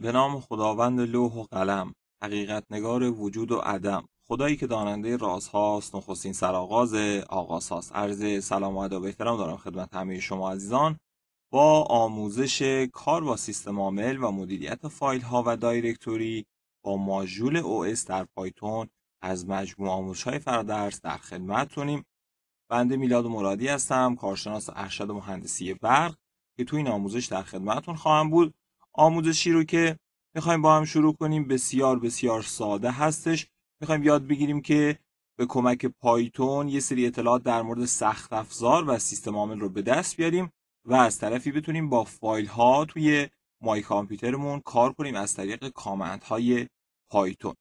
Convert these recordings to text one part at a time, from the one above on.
به نام خداوند لوح و قلم حقیقت نگار وجود و عدم خدایی که داننده راز هاست نخستین سرآغاز آغاز هاست عرض سلام و ادب احترام دارم خدمت همه شما عزیزان. با آموزش کار با سیستم عامل و مدیریت فایل ها و دایرکتوری با ماژول او در پایتون از مجموع آموزش های فرادرس در خدمتتونیم. بنده میلاد مرادی هستم کارشناس ارشد مهندسی برق که تو این آموزش در خدمتتون خواهم بود. آموزشی رو که می‌خوایم با هم شروع کنیم بسیار بسیار ساده هستش. می‌خوایم یاد بگیریم که به کمک پایتون یه سری اطلاعات در مورد سخت افزار و سیستم عامل رو به دست بیاریم و از طرفی بتونیم با فایل ها توی مای کامپیوترمون کار کنیم از طریق کامنت های پایتون.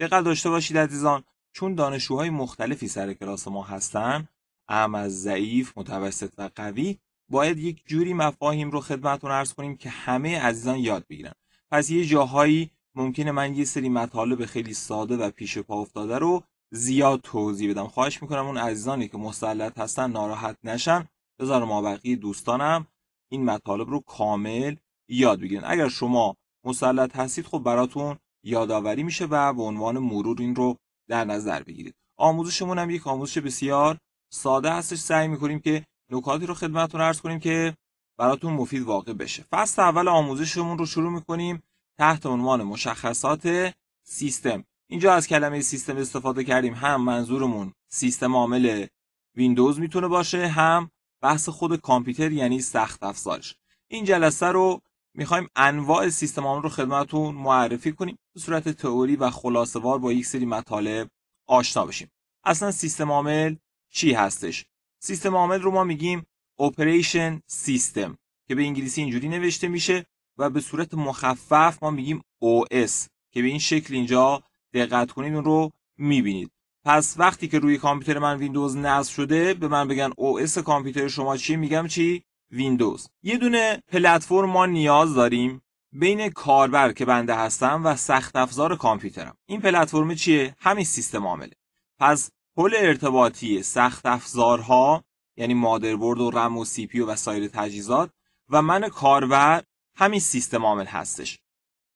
دقت داشته باشید عزیزان چون دانشجوهای مختلفی سر کلاس ما هستن اهم از ضعیف متوسط و قوی باید یک جوری مفاهیم رو خدمتتون ارز کنیم که همه عزیزان یاد بگیرن. پس یه جاهایی ممکنه من یه سری مطالب خیلی ساده و پیش پا افتاده رو زیاد توضیح بدم. خواهش می‌کنم اون عزیزانی که مسلط هستن ناراحت نشن. بذار ما بقیه دوستانم این مطالب رو کامل یاد بگیرن. اگر شما مسلط هستید خب براتون یادآوری میشه و به عنوان مرور این رو در نظر بگیرید. آموزشمون هم یک آموزش بسیار ساده هستش. سعی می‌کنیم که نکاتی رو خدمتتون عرض کنیم که براتون مفید واقع بشه. فصل اول آموزشمون رو شروع می‌کنیم تحت عنوان مشخصات سیستم. اینجا از کلمه سیستم استفاده کردیم. هم منظورمون سیستم عامل ویندوز می‌تونه باشه هم بحث خود کامپیوتر یعنی سخت افزارش این جلسه رو می‌خوایم انواع سیستم عامل رو خدمتتون معرفی کنیم. به صورت تئوری و خلاصه با یک سری مطالب آشنا بشیم. اصلا سیستم عامل چی هستش؟ سیستم عامل رو ما میگیم Operation System که به انگلیسی اینجوری نوشته میشه و به صورت مخفف ما میگیم OS که به این شکل اینجا دقت کنید اون رو می‌بینید. پس وقتی که روی کامپیوتر من ویندوز نصب شده به من بگن OS کامپیوتر شما چی میگم چی؟ ویندوز یه دونه پلتفرم ما نیاز داریم بین کاربر که بنده هستم و سخت افزار کامپیوترم. این پلتفرم چیه؟ همین سیستم عامله. پس پل ارتباطی سخت افزارها یعنی مادربرد و رم و CPU و سایر تجهیزات و من کاربر همین سیستم عامل هستش.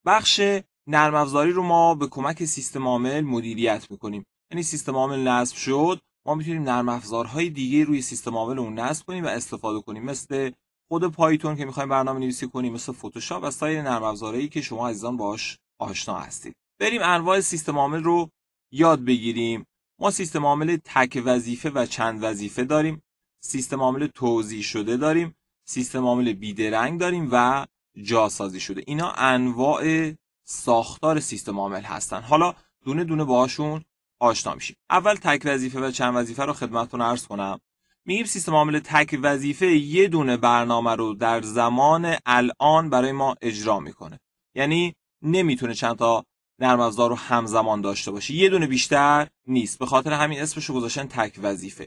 بخش نرم افزاری رو ما به کمک سیستم عامل مدیریت می‌کنیم. یعنی سیستم عامل نصب شد ما می‌تونیم نرم افزارهای دیگه روی سیستم عامل اون نصب کنیم و استفاده کنیم. مثل خود پایتون که می‌خوایم برنامه نویسی کنیم مثل فتوشاپ و سایر نرم افزارهایی که شما عزیزان باش آشنا هستید. بریم انواع سیستم عامل رو یاد بگیریم. ما سیستم عامل تک وظیفه و چند وظیفه داریم. سیستم عامل توضیح شده داریم. سیستم عامل بیدرنگ داریم و جاسازی شده. اینا انواع ساختار سیستم عامل هستن. حالا دونه دونه باهاشون آشنا میشیم. اول تک وظیفه و چند وظیفه رو خدمتتون عرض کنم. میگیم سیستم عامل تک وظیفه یه دونه برنامه رو در زمان الان برای ما اجرا می‌کنه. یعنی نمی‌تونه چند تا نرم افزار رو همزمان داشته باشه یه دونه بیشتر نیست. به خاطر همین اسمش رو گذاشتن تک وظیفه.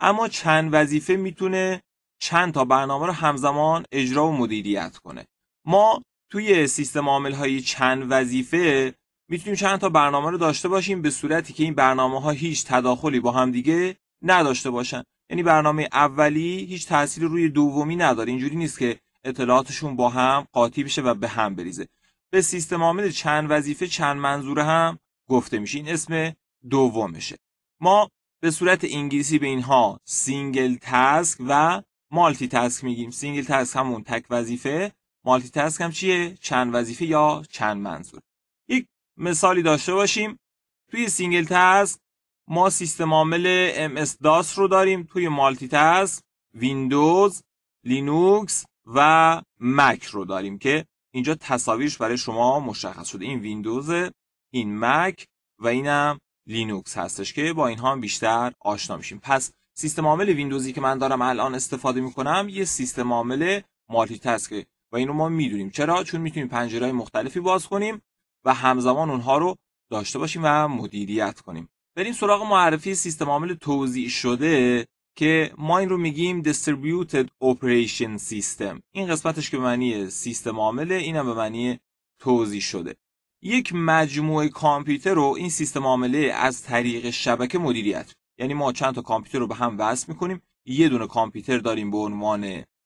اما چند وظیفه می‌تونه چند تا برنامه رو همزمان اجرا و مدیریت کنه. ما توی سیستم عامل های چند وظیفه می‌تونیم چند تا برنامه رو داشته باشیم به صورتی که این برنامه ها هیچ تداخلی با هم دیگه نداشته باشن. یعنی برنامه اولی هیچ تأثیری روی دومی نداره. اینجوری نیست که اطلاعاتشون با هم قاطی بشه و به هم بریزه. به سیستم عامل چند وظیفه چند منظوره هم گفته میشه. این اسم دومشه. ما به صورت انگلیسی به اینها single task و multi task میگیم. single task همون تک وظیفه multi task هم چیه؟ چند وظیفه یا چند منظور. یک مثالی داشته باشیم. توی single task ما سیستم عامل MS DOS رو داریم. توی multi task ویندوز لینوکس و مک رو داریم که اینجا تصاویرش برای شما مشخص شده. این ویندوز این مک و اینم لینوکس هستش که با اینها هم بیشتر آشنا میشیم. پس سیستم عامل ویندوزی که من دارم الان استفاده می‌کنم یه سیستم عامل multi task ه و اینو ما می‌دونیم. چرا؟ چون می‌تونیم پنجره مختلفی باز کنیم و همزمان اونها رو داشته باشیم و مدیریت کنیم. بریم سراغ معرفی سیستم عامل توضیح شده. که ما این رو میگیم Distributed Operation System. این قسمتش که به معنی سیستم عامله اینم به معنی توضیح شده. یک مجموعه کامپیوتر رو این سیستم عامله از طریق شبکه مدیریت یعنی ما چند تا کامپیوتر رو به هم وصل می‌کنیم. یه دونه کامپیوتر داریم به عنوان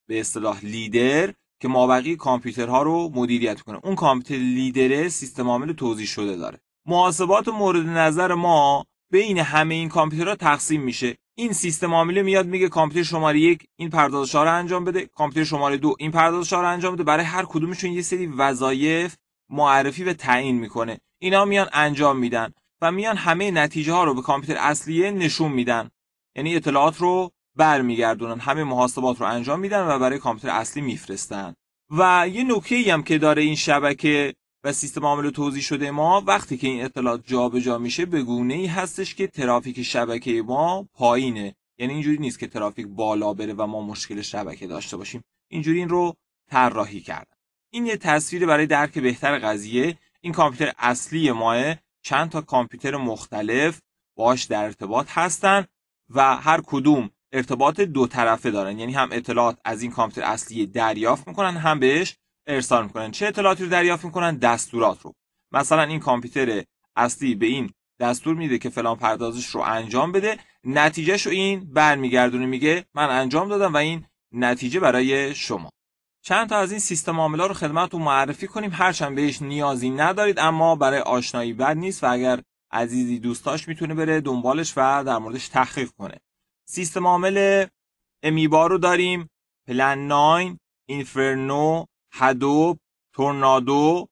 به اصطلاح لیدر که مابقی کامپیوترها رو مدیریت کنه اون کامپیوتر لیدر سیستم عامل توضیح شده داره. محاسبات مورد نظر ما بین همه این کامپیوترها تقسیم میشه. این سیستم عامل میاد میگه کامپیوتر شماره یک این پردازش رو انجام بده کامپیوتر شماره دو این پردازش رو انجام بده. برای هر کدومشون یه سری وظایف معرفی و تعیین می‌کنه. اینا میان انجام میدن و میان همه نتیجه ها رو به کامپیوتر اصلیه نشون میدن. یعنی اطلاعات رو برمیگردونن همه محاسبات رو انجام میدن و برای کامپیوتر اصلی میفرستن. و یه نکته هم که داره این شبکه و سیستم عامل توضیح شده ما وقتی که این اطلاعات جابجا جا میشه به گونه ای هستش که ترافیک شبکه ما پایینه. یعنی اینجوری نیست که ترافیک بالا بره و ما مشکل شبکه داشته باشیم. اینجوری این رو طراحی کردن. این یه تصویر برای درک بهتر قضیه. این کامپیوتر اصلی ماه چند تا کامپیوتر مختلف باش در ارتباط هستن و هر کدوم ارتباط دو طرفه دارن. یعنی هم اطلاعات از این کامپیوتر اصلی دریافت می‌کنن هم بهش ارسال می‌کنن. چه اطلاعاتی رو دریافت می‌کنن؟ دستورات رو. مثلا این کامپیوتر اصلی به این دستور میده که فلان پردازش رو انجام بده. نتیجهش رو این برمیگردونه میگه من انجام دادم و این نتیجه برای شما. چند تا از این سیستم عاملا رو خدمتتون معرفی کنیم. هرچند بهش نیازی ندارید اما برای آشنایی بد نیست و اگر عزیزی دوستاش می‌تونه بره دنبالش و در موردش تحقیق کنه. سیستم عامل Amoeba رو داریم. پلن 9 Inferno Hadoop Tornado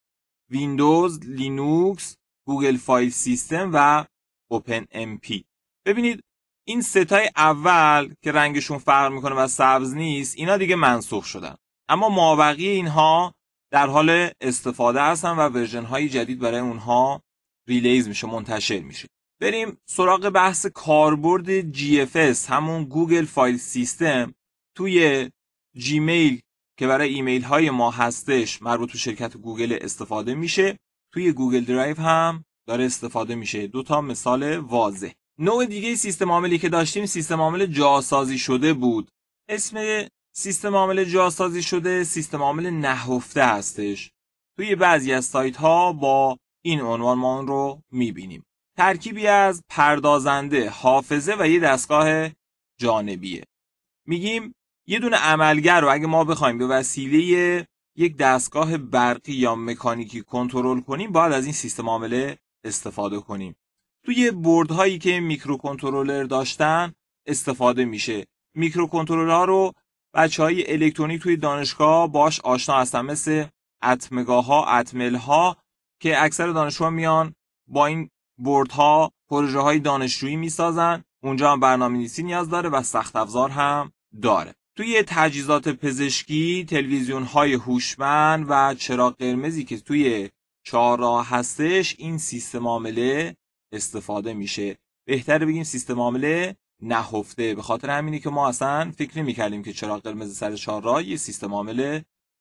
ویندوز لینوکس Google File System و OpenMP ببینید این سه تای اول که رنگشون فرق می‌کنه و سبز نیست اینا دیگه منسوخ شدن. اما مابقی اینها در حال استفاده هستن و version های جدید برای اونها release میشه منتشر میشه. بریم سراغ بحث کاربرد GFS همون Google File System توی Gmail که برای ایمیل های ما هستش مربوط به شرکت گوگل استفاده میشه. توی Google Drive هم داره استفاده میشه. دو تا مثال واضح. نوع دیگه سیستم عاملی که داشتیم سیستم عامل جاسازی شده بود. اسم سیستم عامل جاسازی شده سیستم عامل نهفته هستش. توی بعضی از سایت ها با این عنوان ما اون رو می‌بینیم. ترکیبی از پردازنده حافظه و یه دستگاه جانبیه. میگیم یه دونه عملگر رو اگه ما بخوایم به وسیله یک دستگاه برقی یا مکانیکی کنترل کنیم باید از این سیستم عامله استفاده کنیم. توی بورد هایی که میکرو کنترلر داشتن استفاده میشه. میکرو کنترلر ها رو بچه های الکترونیک توی دانشگاه باش آشنا هستن مثل اتمگاه ها اتمل ها که اکثر دانشجوها میان با این بورد ها پروژه های دانشجویی می‌سازن. اونجا هم برنامه نویسی نیاز داره و سخت افزار هم داره. توی تجهیزات پزشکی تلویزیون های هوشمند و چراغ قرمزی که توی چهارراه هستش این سیستم عامله استفاده میشه. بهتر بگیم سیستم عامله نهفته. به خاطر همینی که ما اصلا فکر نمی کردیم که چراغ قرمز سر چهارراه یه سیستم عامل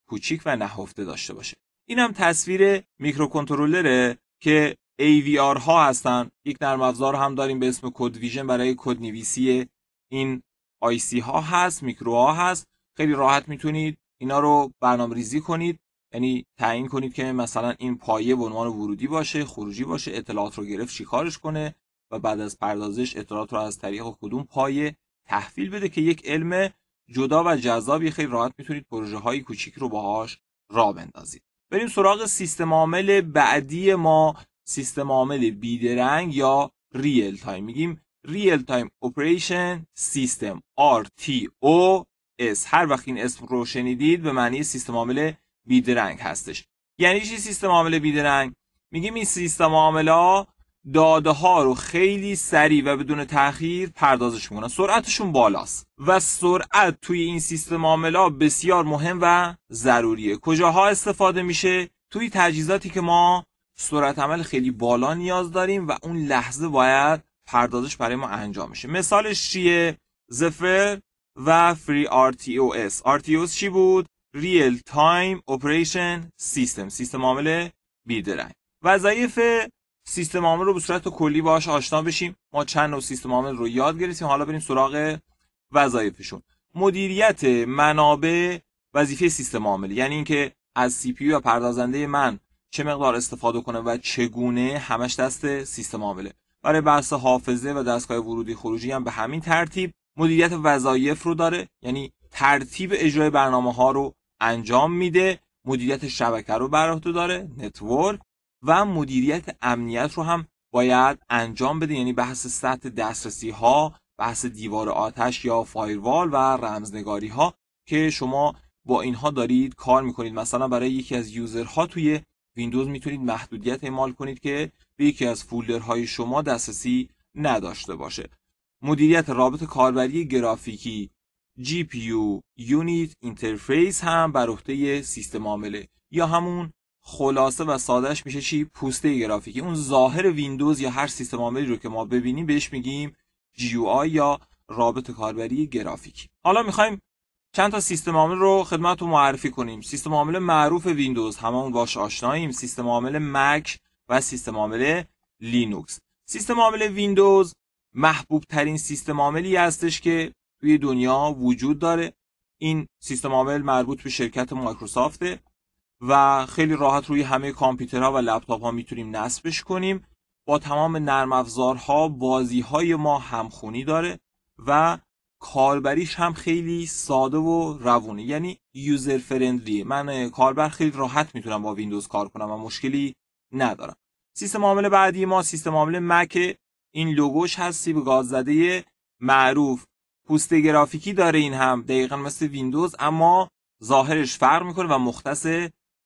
کوچیک و نهفته داشته باشه. این هم تصویر میکروکنترلره که AVR ها هستن. یک نرم افزار هم داریم به اسم CodeVision برای کد نویسی IC ها هست میکرو ها هست. خیلی راحت می‌تونید اینا رو برنامه ریزی کنید. یعنی تعیین کنید که مثلا این پایه به عنوان ورودی باشه خروجی باشه اطلاعات رو گرفت چیکارش کنه و بعد از پردازش اطلاعات رو از طریق کدوم پایه تحویل بده که یک علم جدا و جذابی خیلی راحت می‌تونید پروژه های کوچیک رو باهاش راه بندازید. بریم سراغ سیستم عامل بعدی ما سیستم عامل بیدرنگ یا real time. میگیم real time operating system RTOS هر وقت این اسم رو شنیدید به معنی سیستم عامل بیدرنگ هستش. یعنی چی سیستم عامل بیدرنگ؟ میگیم این سیستم ها داده ها رو خیلی سریع و بدون تاخیر پردازش می‌کنن. سرعتشون بالاست و سرعت توی این سیستم ها بسیار مهم و ضروریه. کجاها استفاده میشه؟ توی تجهیزاتی که ما سرعت عمل خیلی بالا نیاز داریم و اون لحظه باید پردازش برای ما انجام میشه. مثالش چیه؟ زفر و فری RTOS RTOS چی بود؟ Real Time Operation System سیستم عامل بیدرنگ. وظایف سیستم عامل رو به صورت کلی باش آشنا بشیم. ما چند نوع سیستم عامل رو یاد گرفتیم. حالا بریم سراغ وظایفشون. مدیریت منابع وظیفه سیستم عامل. یعنی اینکه از سی پی و پردازنده من چه مقدار استفاده کنه و چگونه همش دست سیستم عامله. برای بحث حافظه و دستگاه ورودی خروجی هم به همین ترتیب مدیریت وظایف رو داره. یعنی ترتیب اجرای برنامه ها رو انجام میده مدیریت شبکه رو بر عهده داره network و مدیریت امنیت رو هم باید انجام بده. یعنی بحث سطح دسترسی ها بحث دیوار آتش یا firewall و رمزنگاری ها که شما با اینها دارید کار می‌کنید. مثلا برای یکی از user ها توی ویندوز می‌تونید محدودیت اعمال کنید که به یکی از folder های شما دسترسی نداشته باشه. مدیریت رابط کاربری گرافیکی GUI user interface هم بر عهده سیستم عامله. یا همون خلاصه و سادهش میشه چی؟ پوسته گرافیکی. اون ظاهر ویندوز یا هر سیستم عاملی رو که ما ببینیم بهش میگیم GUI یا رابط کاربری گرافیکی. حالا می‌خوایم چند تا سیستم عامل رو خدمتتون معرفی کنیم. سیستم عامل معروف ویندوز هممون باش آشناییم. سیستم عامل مک و سیستم عامل لینوکس. سیستم عامل ویندوز محبوب ترین سیستم عاملی هستش که توی دنیا وجود داره. این سیستم عامل مربوط به شرکت مایکروسافته و خیلی راحت روی همه کامپیوترها و لپتاپ ها می‌تونیم نصبش کنیم. با تمام نرم افزارها بازی های ما همخونی داره و کاربریش هم خیلی ساده و روونه یعنی user friendly من کاربر خیلی راحت می‌تونم با ویندوز کار کنم و مشکلی ندارم. سیستم عامل بعدی ما سیستم عامل مک این لوگوش هست سیب گاز زده معروف. پوسته گرافیکی داره این هم دقیقا مثل ویندوز اما ظاهرش فرق می‌کنه و مختص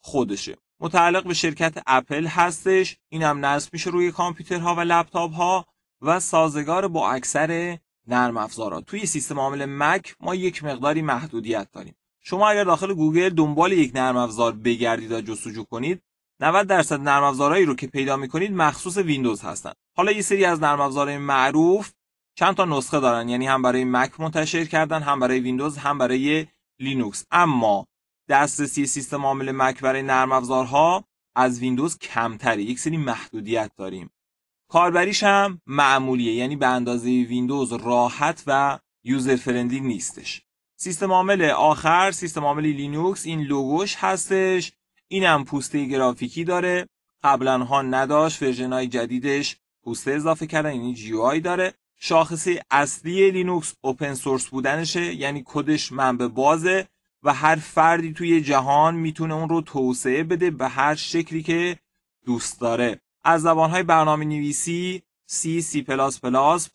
خودشه. متعلق به شرکت اپل هستش. این هم نصب میشه روی کامپیوترها و لپتاپ ها و سازگار با اکثر نرم افزارها توی سیستم عامل مک ما یک مقداری محدودیت داریم. شما اگر داخل گوگل دنبال یک نرم افزار بگردید و جستجو کنید 90 درصد نرم افزارهایی رو که پیدا می‌کنید مخصوص ویندوز هستن. حالا یه سری از نرم افزارهای معروف چند تا نسخه دارن. یعنی هم برای مک منتشر کردن هم برای ویندوز هم برای لینوکس. اما دسترسی سیستم عامل مک برای نرم افزارها از ویندوز کمتره. یک سری محدودیت داریم. کاربریش هم معمولیه یعنی به اندازه ویندوز راحت و user friendly نیستش. سیستم عامل آخر سیستم عامل لینوکس این لوگوش هستش. این هم پوسته گرافیکی داره. قبلا ها نداشت version های جدیدش پوسته اضافه کردن یعنی GUI داره. شاخصه اصلی لینوکس open source بودنشه یعنی کدش منبع بازه و هر فردی توی جهان می‌تونه اون رو توسعه بده به هر شکلی که دوست داره. از زبانهای برنامه نویسی C, C++,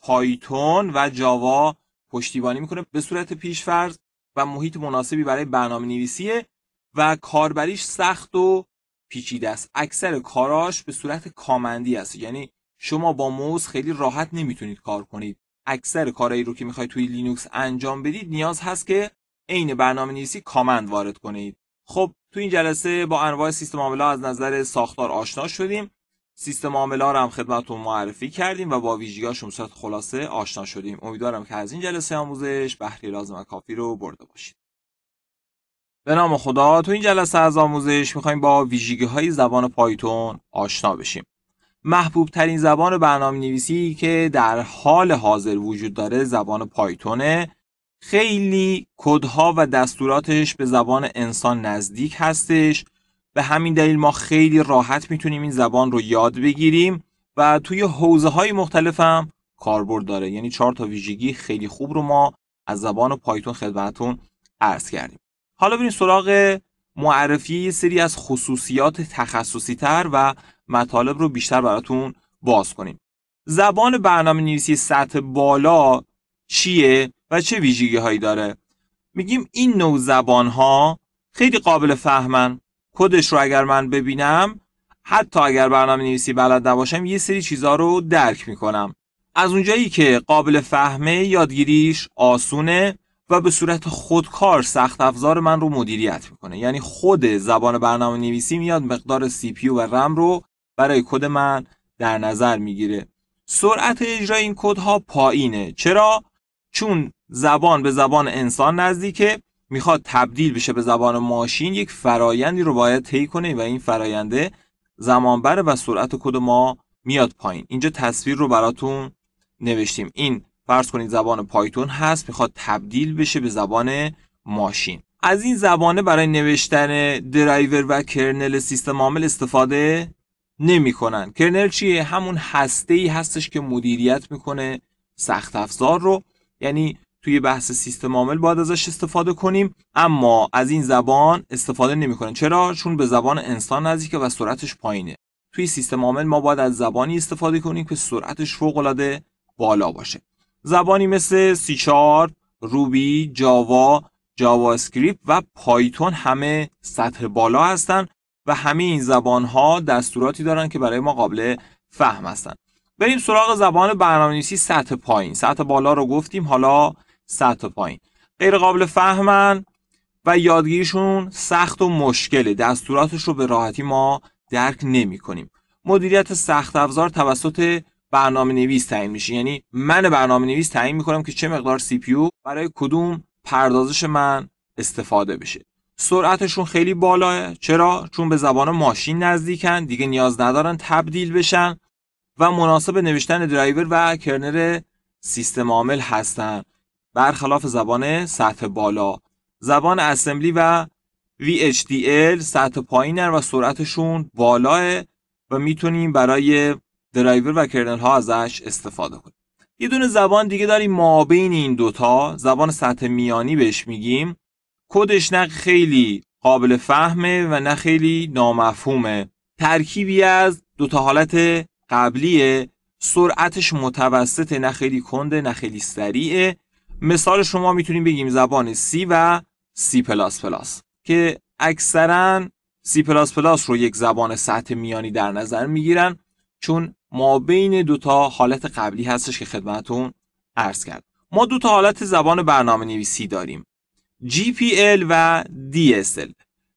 پایتون و جاوا پشتیبانی می‌کنه به صورت پیشفرض و محیط مناسبی برای برنامه نویسیه و کاربریش سخت و پیچیده است. اکثر کاراش به صورت command ی است. یعنی شما با موس خیلی راحت نمی‌تونید کار کنید. اکثر کارهایی رو که می‌خواید توی لینوکس انجام بدید نیاز هست که عین برنامه نویسی command وارد کنید. خب تو این جلسه با انواع سیستم عاملا از نظر ساختار آشنا شدیم. سیستم عاملا رو هم خدمتتون معرفی کردیم و با ویژگی‌هاشون صورت خلاصه آشنا شدیم. امیدوارم که از این جلسه آموزش بهره لازم و کافی رو برده باشید. به نام خدا تو این جلسه از آموزش می‌خوایم با ویژگی های زبان پایتون آشنا بشیم. محبوب ترین زبان برنامه نویسی که در حال حاضر وجود داره زبان پایتونه. خیلی کدها و دستوراتش به زبان انسان نزدیک هستش. به همین دلیل ما خیلی راحت می‌تونیم این زبان رو یاد بگیریم و توی حوزه های مختلف هم کاربرد داره. یعنی چهار تا ویژگی خیلی خوب رو ما از زبان پایتون خدمتتون عرض کردیم. حالا بریم سراغ معرفی یه سری از خصوصیات تخصصی تر و مطالب رو بیشتر براتون باز کنیم. زبان برنامه نویسی سطح بالا چیه و چه ویژگی هایی داره؟ میگیم این نوع زبان ها خیلی قابل فهمن. کدش رو اگر من ببینم حتی اگر برنامه نویسی بلد نباشم یه سری چیزها رو درک می‌کنم. از اونجایی که قابل فهمه یادگیریش آسونه و به صورت خودکار سخت افزار من رو مدیریت می‌کنه. یعنی خود زبان برنامه نویسی میاد مقدار سی پی و رم رو برای کد من در نظر می‌گیره. سرعت اجرای این کدها پایینه. چرا؟ چون زبان به زبان انسان نزدیکه. می‌خواد تبدیل بشه به زبان ماشین یک فرایندی رو باید طی کنه و این فراینده زمان بره و سرعت کد ما میاد پایین. اینجا تصویر رو براتون نوشتیم. این فرض کنید زبان پایتون هست می‌خواد تبدیل بشه به زبان ماشین. از این زبانه برای نوشتن درایور و kernel سیستم عامل استفاده نمی‌کنن. kernel چیه؟ همون هسته هستش که مدیریت می‌کنه سخت افزار رو. یعنی توی بحث سیستم عامل باید ازش استفاده کنیم اما از این زبان استفاده نمی‌کنیم. چرا؟ چون به زبان انسان نزدیکه و سرعتش پایینه. توی سیستم عامل ما باید از زبانی استفاده کنیم که سرعتش فوق العاده بالا باشه. زبانی مثل C Sharp روبی جاوا جاوا اسکریپت و پایتون همه سطح بالا هستن و همه این زبان ها دستوراتی دارن که برای ما قابل فهم هستن. بریم سراغ زبان برنامه‌نویسی سطح پایین. سطح بالا رو گفتیم حالا سطح پایین. غیر قابل فهمن و یادگیریشون سخت و مشکله. دستوراتش رو به راحتی ما درک نمی کنیم. مدیریت سخت افزار توسط برنامه نویس تعیین میشه. یعنی من برنامه نویس تعیین می‌کنم که چه مقدار CPU برای کدوم پردازش من استفاده بشه. سرعتشون خیلی بالاه. چرا؟ چون به زبان ماشین نزدیکن دیگه نیاز ندارن تبدیل بشن و مناسب نوشتن درایور و kernel سیستم عامل هستن. برخلاف زبان سطح بالا. زبان اسمبلی و VHDL سطح پایینن و سرعتشون بالاه و می‌تونیم برای درایور و کرنل ها ازش استفاده کنیم. یه دونه زبان دیگه داریم ما بین این دوتا زبان سطح میانی بهش میگیم. کدش نه خیلی قابل فهمه و نه خیلی نامفهومه. ترکیبی از دوتا حالت قبلیه. سرعتش متوسطه نه خیلی کنده نه خیلی سریعه. مثال شما می‌تونیم بگیم زبان C و C++ که اکثرا C++ رو یک زبان سطح میانی در نظر می‌گیرن چون ما بین دوتا حالت قبلی هستش که خدمتون عرض کرد ما دوتا حالت زبان برنامه نویسی داریم GPL و DSL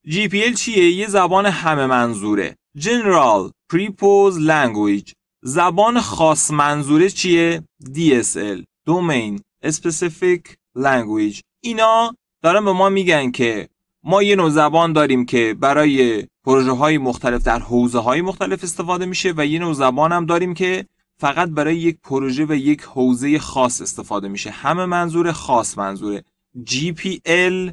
GPL چیه؟ یه زبان همه منظوره. General Purpose Language. زبان خاص منظوره چیه؟ DSL Domain Specific Language. اینا دارن به ما میگن که ما یه نوع زبان داریم که برای پروژه های مختلف در حوزه های مختلف استفاده میشه و یه نوع زبان هم داریم که فقط برای یک پروژه و یک حوزه خاص استفاده میشه. همه منظور خاص منظوره. GPL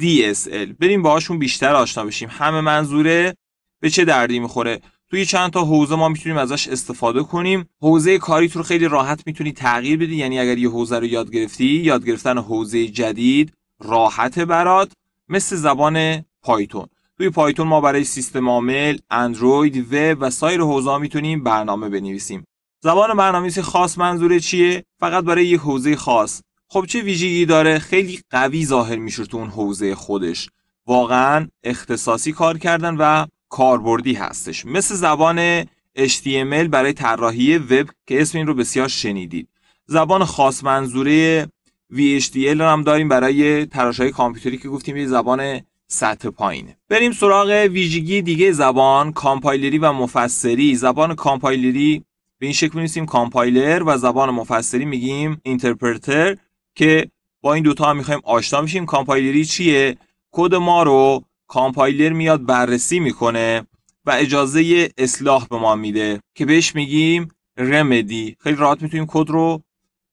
DSL بریم باهاشون بیشتر آشنا بشیم. همه منظوره به چه دردی می‌خوره؟ توی چند تا حوزه ما می‌تونیم ازش استفاده کنیم حوزه کاری تو خیلی راحت می‌تونی تغییر بدی یعنی اگر یه حوزه رو یاد گرفتی یاد گرفتن حوزه جدید راحت برات مثل زبان پایتون توی پایتون ما برای سیستم عامل، اندروید، وب و سایر حوزه می‌تونیم برنامه بنویسیم. زبان برنامه‌نویسی خاص منظور چیه؟ فقط برای یک حوزه خاص. خب چه ویژگی داره؟ خیلی قوی ظاهر میشه تو اون حوزه خودش. واقعا اختصاصی کار کردن و کاربردی هستش. مثل زبان HTML برای طراحی وب که اسم این رو بسیار شنیدید. زبان خاص منظوره VHDL هم داریم برای تراشه‌های کامپیوتری که گفتیم یه زبان سطح پایینه بریم سراغ ویژگی دیگه زبان کامپایلری و مفسری زبان کامپایلری به این شکل می‌نویسیم کامپایلر و زبان مفسری میگیم interpreter که با این دوتا هم می‌خوایم آشنا میشیم کامپایلری چیه کد ما رو کامپایلر میاد بررسی می‌کنه و اجازه اصلاح به ما میده که بهش میگیم remedy خیلی راحت می‌تونیم کد رو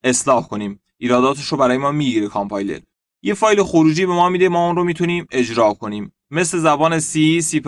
اصلاح کنیم. ایراداتش رو برای ما می‌گیره کامپایلر. یه فایل خروجی به ما میده ما اون رو می‌تونیم اجرا کنیم. مثل زبان C, C++,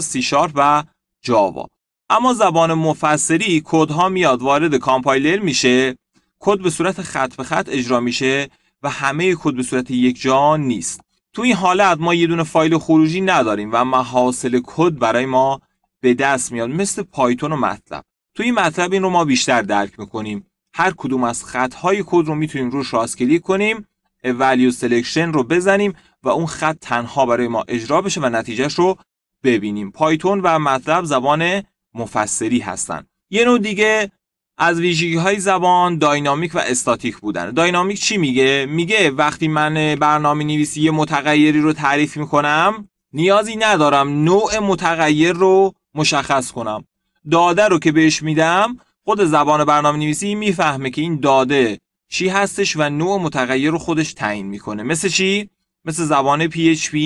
C Sharp و جاوا اما زبان مفسری کدها میاد وارد کامپایلر میشه کد به صورت خط به خط اجرا میشه و همه کد به صورت یک جا نیست. تو این حالت ما یه دونه فایل خروجی نداریم و ماحصل کد برای ما به دست میاد مثل پایتون و متلب. تو این متلب این رو ما بیشتر درک می‌کنیم. هر کدوم از خطهای کد رو می‌تونیم روش راست کلیک کنیم evaluate selection رو بزنیم و اون خط تنها برای ما اجرا بشه و نتیجهش رو ببینیم. پایتون و متلب زبان مفسری هستن. یه نوع دیگه از ویژگی های زبان داینامیک و استاتیک بودن. داینامیک چی میگه؟ میگه وقتی من برنامه نویسی یه متغیری رو تعریف می‌کنم نیازی ندارم نوع متغیر رو مشخص کنم. داده رو که بهش میدم خود زبان برنامه نویسی می‌فهمه که این داده چی هستش و نوع متغیر رو خودش تعیین می‌کنه. مثل چی؟ مثل زبان PHP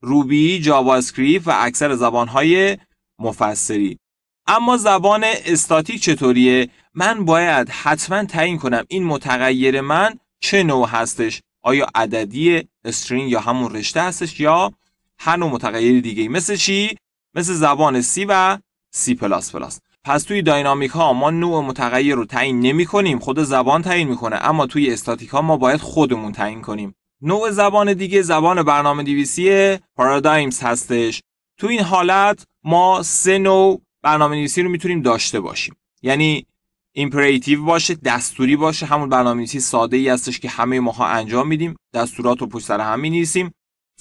روبی جاوا اسکریپت و اکثر زبانهای مفسری. اما زبان استاتیک چطوریه؟ من باید حتما تعیین کنم این متغیر من چه نوع هستش. آیا عددی string یا همون رشته هستش یا هر نوع متغیر دیگه مثل چی؟ مثل زبان C و C++ پس توی dynamic ها ما نوع متغیر رو تعیین نمی کنیم خود زبان تعیین می‌کنه اما توی استاتیک ها ما باید خودمون تعیین کنیم. نوع زبان دیگه زبان برنامه نویسی paradigms هستش. تو این حالت ما سه نوع برنامه نویسی رو می‌تونیم داشته باشیم. یعنی imperative باشه دستوری باشه همون برنامه نویسی ساده ای هستش که همه ماها انجام میدیم. دستورات رو پشت سر هم می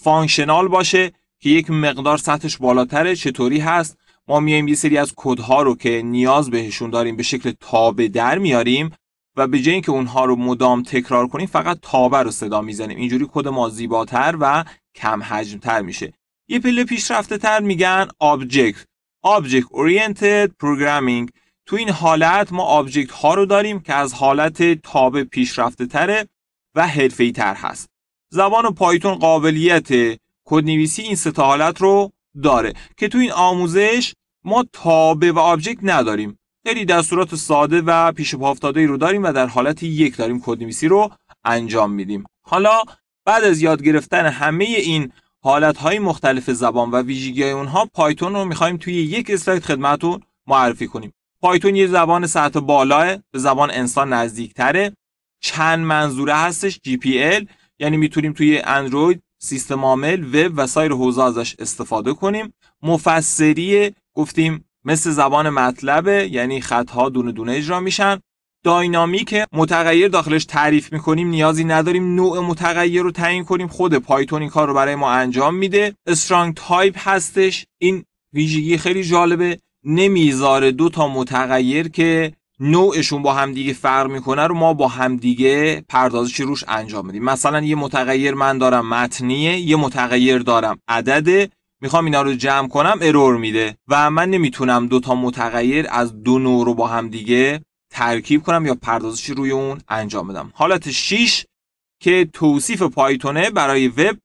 functional باشه که یک مقدار سطحش بالاتره. چطوری هست؟ ما میایم یه سری از کدها رو که نیاز بهشون داریم به شکل تابع در میاریم و به جای اینکه اونها رو مدام تکرار کنیم فقط تابع رو صدا می‌زنیم. اینجوری کد ما زیباتر و کم حجمتر میشه. یه پله پیشرفته تر میگن object object oriented programming تو این حالت ما object ها رو داریم که از حالت تابع پیشرفته تره و حرفه‌ای تر هست. زبان پایتون قابلیت کدنویسی این سه حالت رو داره که تو این آموزش ما تابع و object نداریم. خیلی دستورات ساده و پیش پا افتاده رو داریم و در حالت یک داریم کدنویسی رو انجام میدیم. حالا بعد از یاد گرفتن همه این حالت های مختلف زبان و ویژگی اونها پایتون رو می‌خوایم توی یک اسلاید خدمتتون معرفی کنیم. پایتون یه زبان سطح بالاست به زبان انسان نزدیکتره. چند منظوره هستش؟ GPL یعنی می‌تونیم توی اندروید سیستم عامل وب و سایر حوزه ازش استفاده کنیم. مفسری گفتیم مثل زبان متلبه یعنی خطها دونه دونه اجرا میشن. dynamic متغیر داخلش تعریف می‌کنیم نیازی نداریم نوع متغیر رو تعیین کنیم. خود پایتون این کار رو برای ما انجام میده. strong type هستش. این ویژگی خیلی جالبه. نمی‌ذاره دو تا متغیر که نوعشون با همدیگه فرق می‌کنه رو ما با همدیگه پردازش روش انجام بدیم مثلا یه متغیر من دارم متنیه یه متغیر دارم عدده. می‌خوام اینا رو جمع کنم ارور میده. و من نمی‌تونم دو تا متغیر از دو نوع رو با همدیگه ترکیب کنم یا پردازش روی اون انجام بدم. حالت 6 که توصیف پایتونه برای وب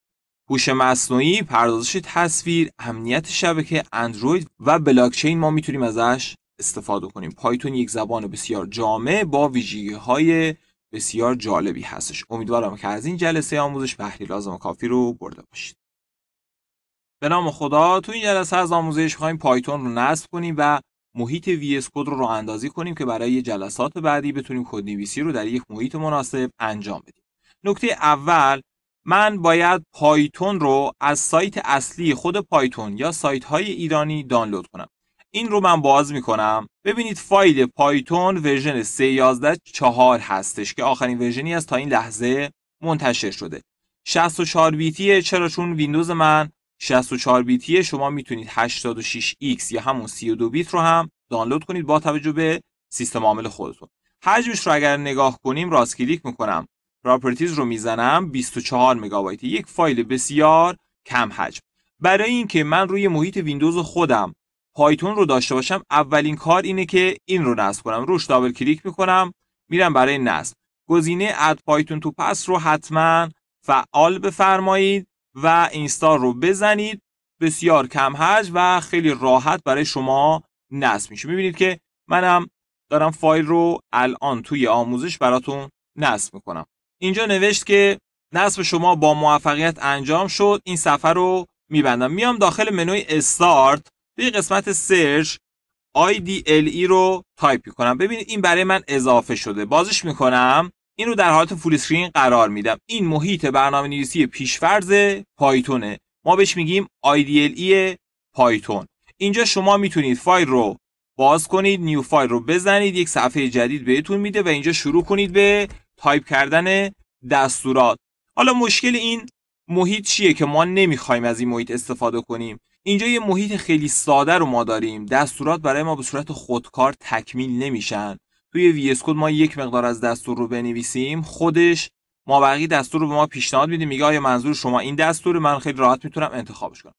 هوش مصنوعی پردازش تصویر امنیت شبکه اندروید و بلاکچین ما می‌تونیم ازش استفاده کنیم. پایتون یک زبان بسیار جامع با ویژگی های بسیار جالبی هستش. امیدوارم که از این جلسه آموزش بهره لازم و کافی رو برده باشید. به نام خدا تو این جلسه از آموزش خواهیم پایتون رو نصب کنیم و محیط VS Code رو راه اندازی کنیم که برای جلسات بعدی بتونیم کد نویسی رو در یک محیط مناسب انجام بدیم. نکته اول من باید پایتون رو از سایت اصلی خود پایتون یا سایت های ایرانی دانلود کنم. این رو من باز می‌کنم. ببینید فایل پایتون version 3.11.4 هستش که آخرین version ی از تا این لحظه منتشر شده. 64 بیتیه چرا چون ویندوز من 64 بیتیه شما می‌تونید 86X یا همون 32 بیت رو هم دانلود کنید با توجه به سیستم عامل خودتون. حجمش رو اگر نگاه کنیم راست کلیک می‌کنم. properties رو می‌زنم 24 مگابایت. یک فایل بسیار کم حجم. برای اینکه من روی محیط ویندوز خودم پایتون رو داشته باشم اولین کار اینه که این رو نصب کنم. روش double click می‌کنم میرم برای نصب. گزینه اد پایتون تو پس رو حتما فعال بفرمایید. و اینستال رو بزنید. بسیار کم حجم و خیلی راحت برای شما نصب میشه. می‌بینید که منم دارم فایل رو الان توی آموزش براتون نصب می‌کنم. اینجا نوشت که نصب شما با موفقیت انجام شد. این صفحه رو میبندم. میام داخل منوی استارت. توی قسمت سرچ IDLE رو تایپ کنم ببینید این برای من اضافه شده. بازش می‌کنم. این رو در حالت full screen قرار میدم. این محیط برنامه نویسی پیشفرض پایتونه. ما بهش میگیم IDLE پایتون. اینجا شما می‌تونید فایل رو باز کنید new file رو بزنید یک صفحه جدید بهتون میده و اینجا شروع کنید به تایپ کردن دستورات. حالا مشکل این محیط چیه که ما نمی‌خوایم از این محیط استفاده کنیم؟ اینجا یه محیط خیلی ساده رو ما داریم. دستورات برای ما به صورت خودکار تکمیل نمیشن. توی وی کد ما یک مقدار از دستور رو بنویسیم. خودش ما بقیه دستور رو به ما پیشنهاد میده میگه آیا منظور شما این دستور من خیلی راحت می‌تونم انتخابش کنم.